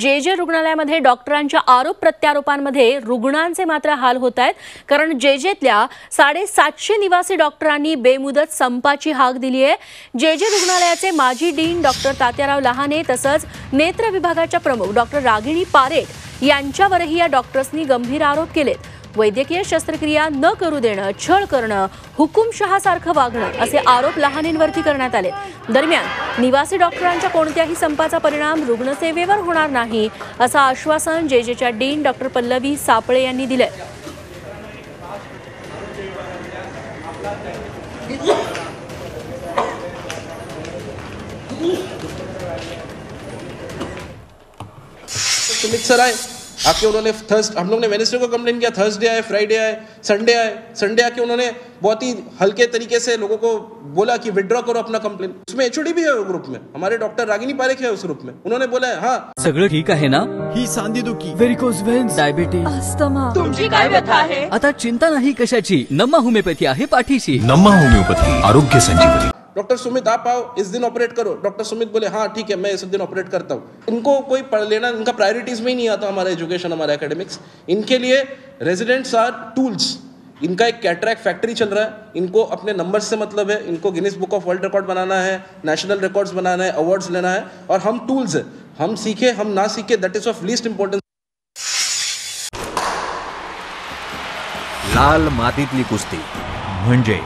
जे जे रुग्णालयामध्ये डॉक्टरांच्या आरोप प्रत्यारोपांमध्ये रुग्णांचे मात्र हाल होत आहेत. कारण जे जेतल्या साडेसातशे निवासी डॉक्टरांनी बेमुदत संपाची हाक दिली आहे. जे जे रुग्णालयाचे माजी डीन डॉक्टर तात्याराव लहाने तसंच नेत्र विभागाच्या प्रमुख डॉक्टर रागिणी पारेख यांच्यावरही या डॉक्टर्सनी गंभीर आरोप केलेत. वैद्यकीय शस्त्रक्रिया न करू देणं छळ करणं हुकुमशहासारखं वागणं असे आरोप लहानेंवरती करण्यात आले दरम्यान निवासी डॉक्टरांच्या कोणत्याही संपाचा परिणाम रुग्णसेवेवर होणार नाही असं आश्वासन जेजेच्या डीन डॉक्टर पल्लवी सापळे यांनी दिलंय. सुमित सर आके उन्होंने थर्स हम लोग ने वेनेसडे को कंप्लेन किया थर्सडे आए फ्राइडे आए संडे आए संडे आके उन्होंने बहुत ही हल्के तरीके से लोगों को बोला कि विड्रॉ करो अपना कंप्लेन उसमें एचओडी भी है वो ग्रुप में। हमारे डॉक्टर रागिनी पारेख है उस ग्रुप में। उन्होंने बोला है हाँ। सगळं ठीक आहे ना? ही सांधीदुखी व्हेरिकोज वेन्स डायबिटीज़ तुमची काय व्यथा आहे? आता चिंता नाही कशाची? नम्मा होमिओपॅथी आहे पाठीशी. नम्मा होम्योपॅथी आरोग्य संजीवनी. डॉक्टर सुमित आप आओ इस दिन ऑपरेट करो। डॉक्टर सुमित बोले हाँ ठीक है मैं इस दिन ऑपरेट करता हूँ। इनको कोई पढ़ लेना इनका प्रायोरिटीज में ही नहीं आता हमारा एजुकेशन हमारा एकेडमिक्स इनके लिए रेजिडेंट्स आर टूल्स इनका एक कैटरैक फैक्ट्री चल रहा है। इनको अपने नंबर से मतलब है। इनको Guinness book of world record बनाना है नेशनल रिकॉर्ड्स बनाना है अवार्ड्स लेना है। और हम टूल्स है। हम सीखे हम ना सीखे that is of least importance लाल मातीतली कुस्ती म्हणजे